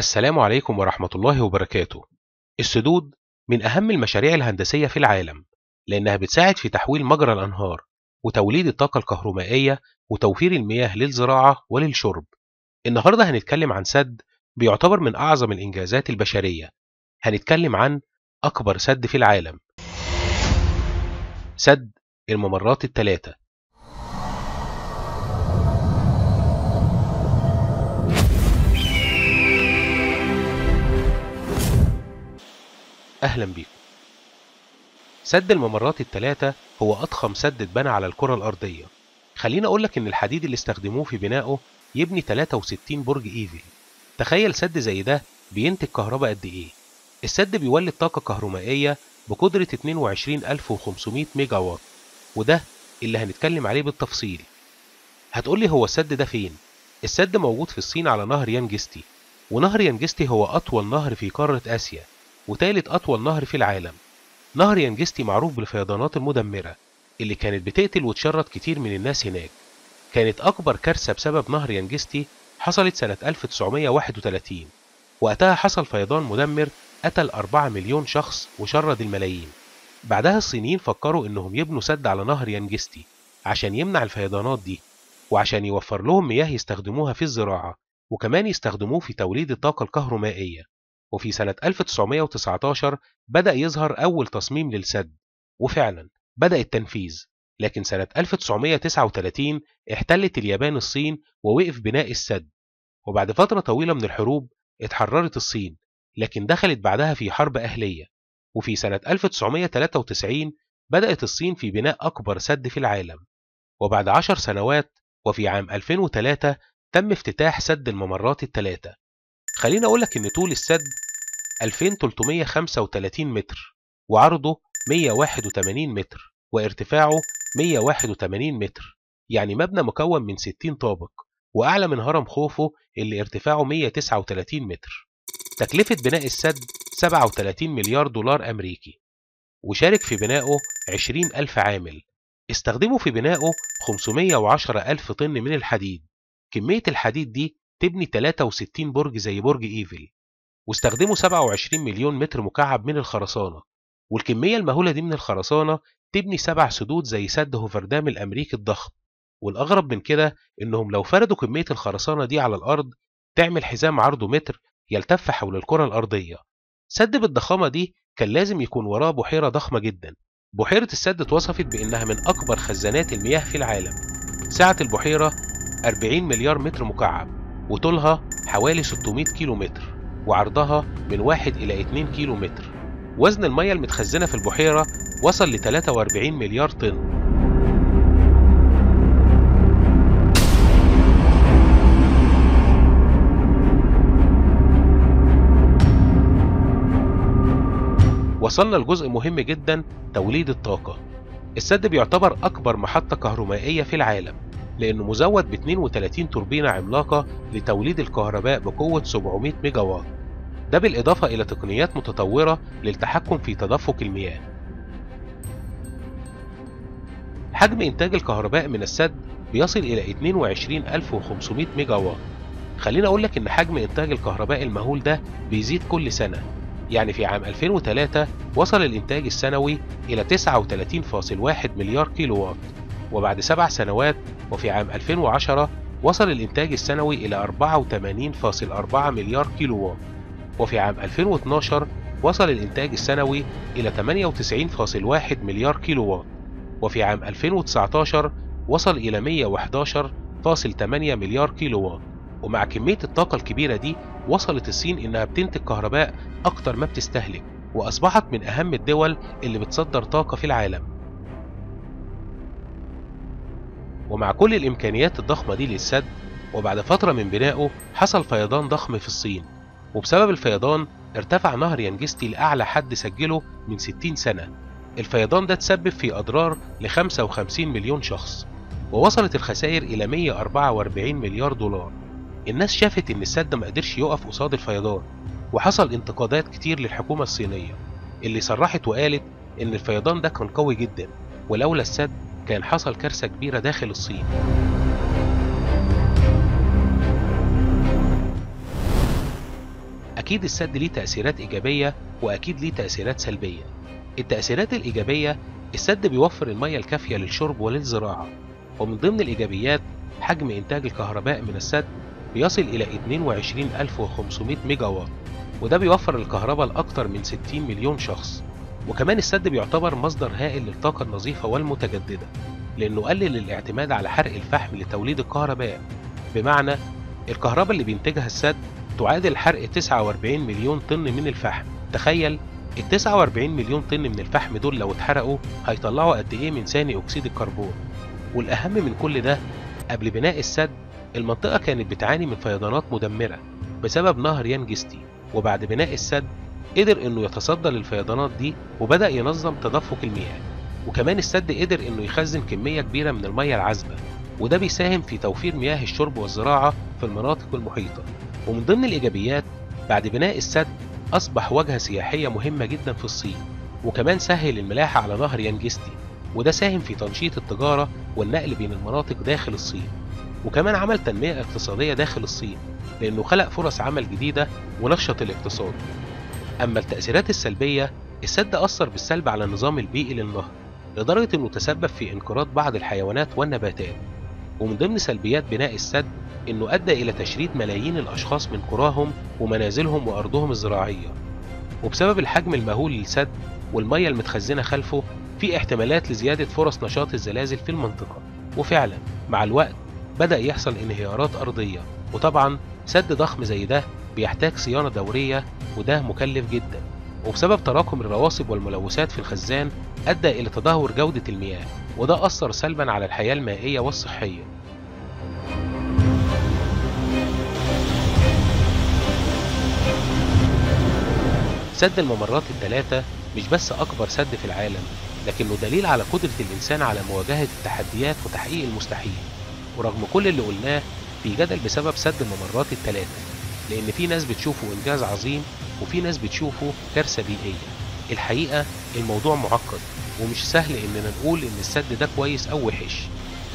السلام عليكم ورحمة الله وبركاته. السدود من أهم المشاريع الهندسية في العالم، لأنها بتساعد في تحويل مجرى الأنهار، وتوليد الطاقة الكهرومائية، وتوفير المياه للزراعة وللشرب. النهاردة هنتكلم عن سد بيعتبر من أعظم الإنجازات البشرية. هنتكلم عن أكبر سد في العالم. سد الممرات الثلاثة. أهلا بيكم. سد الممرات الثلاثة هو أضخم سد اتبنى على الكرة الأرضية. خليني أقول لك إن الحديد اللي استخدموه في بنائه يبني 63 برج إيفل. تخيل سد زي ده بينتج كهرباء قد إيه؟ السد بيولد طاقة كهرومائية بقدرة 22500 ميجا واط وده اللي هنتكلم عليه بالتفصيل. هتقولي هو السد ده فين؟ السد موجود في الصين على نهر يانجستي ونهر يانجستي هو أطول نهر في قارة آسيا وتالت أطول نهر في العالم. نهر يانجستي معروف بالفيضانات المدمرة اللي كانت بتقتل وتشرد كتير من الناس هناك. كانت أكبر كارثة بسبب نهر يانجستي حصلت سنة 1931 وقتها حصل فيضان مدمر قتل 4 مليون شخص وشرد الملايين. بعدها الصينيين فكروا إنهم يبنوا سد على نهر يانجستي عشان يمنع الفيضانات دي وعشان يوفر لهم مياه يستخدموها في الزراعة وكمان يستخدموه في توليد الطاقة الكهرومائية. وفي سنة 1919 بدأ يظهر أول تصميم للسد وفعلا بدأ التنفيذ لكن سنة 1939 احتلت اليابان الصين ووقف بناء السد. وبعد فترة طويلة من الحروب اتحررت الصين لكن دخلت بعدها في حرب أهلية. وفي سنة 1993 بدأت الصين في بناء أكبر سد في العالم. وبعد عشر سنوات وفي عام 2003 تم افتتاح سد الممرات الثلاثة خليني أقولك إن طول السد 2335 متر وعرضه 181 متر وارتفاعه 181 متر يعني مبنى مكون من 60 طابق وأعلى من هرم خوفو اللي ارتفاعه 139 متر. تكلفة بناء السد 37 مليار دولار أمريكي وشارك في بنائه 20 ألف عامل. استخدموا في بنائه 510 ألف طن من الحديد. كمية الحديد دي تبني 63 برج زي برج إيفل واستخدموا 27 مليون متر مكعب من الخرسانة والكمية المهولة دي من الخرسانة تبني سبع سدود زي سد هوفردام الأمريكي الضخم والأغرب من كده إنهم لو فردوا كمية الخرسانة دي على الأرض تعمل حزام عرضه متر يلتف حول الكرة الأرضية. سد بالضخامة دي كان لازم يكون وراه بحيرة ضخمة جدا. بحيرة السد اتوصفت بإنها من أكبر خزانات المياه في العالم. سعة البحيرة 40 مليار متر مكعب. وطولها حوالي 600 كيلو متر وعرضها من 1 إلى 2 كيلو متر وزن المياه المتخزنة في البحيرة وصل ل 43 مليار طن. وصلنا لجزء مهم جدا توليد الطاقة. السد بيعتبر أكبر محطة كهرومائية في العالم. لأنه مزود ب 32 توربينة عملاقة لتوليد الكهرباء بقوة 700 ميجا واط. ده بالإضافة إلى تقنيات متطورة للتحكم في تدفق المياه. حجم إنتاج الكهرباء من السد بيصل إلى 22500 ميجا واط. خليني أقول لك إن حجم إنتاج الكهرباء المهول ده بيزيد كل سنة. يعني في عام 2003 وصل الإنتاج السنوي إلى 39.1 مليار كيلو واط. وبعد سبع سنوات وفي عام 2010 وصل الإنتاج السنوي إلى 84.4 مليار كيلو واط وفي عام 2012 وصل الإنتاج السنوي إلى 98.1 مليار كيلو واط وفي عام 2019 وصل إلى 111.8 مليار كيلو واط ومع كمية الطاقة الكبيرة دي وصلت الصين إنها بتنتج كهرباء أكتر ما بتستهلك وأصبحت من أهم الدول اللي بتصدر طاقة في العالم. ومع كل الإمكانيات الضخمة دي للسد وبعد فترة من بنائه حصل فيضان ضخم في الصين وبسبب الفيضان ارتفع نهر يانجستي لأعلى حد سجله من 60 سنة. الفيضان ده تسبب في أضرار ل 55 مليون شخص ووصلت الخسائر إلى 144 مليار دولار. الناس شافت إن السد ما قدرش يقف قصاد الفيضان وحصل انتقادات كتير للحكومة الصينية اللي صرحت وقالت إن الفيضان ده كان قوي جدا ولولا السد كان حصل كارثة كبيرة داخل الصين. أكيد السد ليه تأثيرات إيجابية وأكيد ليه تأثيرات سلبية. التأثيرات الإيجابية السد بيوفر المياه الكافية للشرب وللزراعة. ومن ضمن الإيجابيات حجم إنتاج الكهرباء من السد بيصل إلى 22500 ميجا واط وده بيوفر الكهرباء لأكثر من 60 مليون شخص. وكمان السد بيعتبر مصدر هائل للطاقة النظيفة والمتجددة لأنه قلل الاعتماد على حرق الفحم لتوليد الكهرباء. بمعنى الكهرباء اللي بينتجها السد تعادل حرق 49 مليون طن من الفحم. تخيل ال 49 مليون طن من الفحم دول لو اتحرقوا هيطلعوا قد إيه من ثاني أكسيد الكربون. والأهم من كل ده قبل بناء السد المنطقة كانت بتعاني من فيضانات مدمرة بسبب نهر يانجستي وبعد بناء السد قدر إنه يتصدى للفيضانات دي وبدأ ينظم تدفق المياه. وكمان السد قدر إنه يخزن كمية كبيرة من المياه العذبة. وده بيساهم في توفير مياه الشرب والزراعة في المناطق المحيطة. ومن ضمن الإيجابيات بعد بناء السد أصبح وجهة سياحية مهمة جدا في الصين. وكمان سهل الملاحة على نهر يانجستي. وده ساهم في تنشيط التجارة والنقل بين المناطق داخل الصين. وكمان عمل تنمية اقتصادية داخل الصين لأنه خلق فرص عمل جديدة ونشط الاقتصاد. أما التأثيرات السلبية السد أثر بالسلب على النظام البيئي للنهر لدرجة أنه تسبب في انقراض بعض الحيوانات والنباتات. ومن ضمن سلبيات بناء السد أنه أدى إلى تشريد ملايين الأشخاص من قراهم ومنازلهم وأرضهم الزراعية. وبسبب الحجم المهول للسد والمية المتخزنة خلفه في احتمالات لزيادة فرص نشاط الزلازل في المنطقة. وفعلا مع الوقت بدأ يحصل انهيارات أرضية. وطبعا سد ضخم زي ده بيحتاج صيانة دورية وده مكلف جدا. وبسبب تراكم الرواسب والملوثات في الخزان أدى إلى تدهور جودة المياه وده أثر سلبا على الحياة المائية والصحية. سد الممرات الثلاثة مش بس أكبر سد في العالم لكنه دليل على قدرة الإنسان على مواجهة التحديات وتحقيق المستحيل. ورغم كل اللي قلناه في جدل بسبب سد الممرات الثلاثة. لأن في ناس بتشوفه إنجاز عظيم وفي ناس بتشوفه كارثة بيئية. الحقيقة الموضوع معقد ومش سهل إننا نقول إن السد ده كويس أو وحش.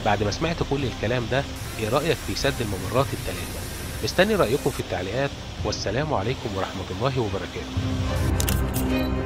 بعد ما سمعت كل الكلام ده إيه رأيك في سد الممرات الثلاثة مستني رأيكم في التعليقات والسلام عليكم ورحمة الله وبركاته.